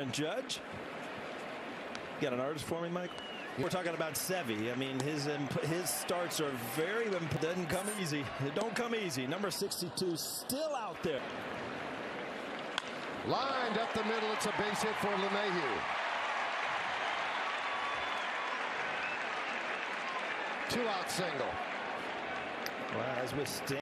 And Judge. Got an artist for me, Mike? We're talking about Sevi. I mean, his his starts are very doesn't come easy. It don't come easy. Number 62 still out there. Lined up the middle. It's a base hit for LeMahieu. Two out single. Well, as with Stan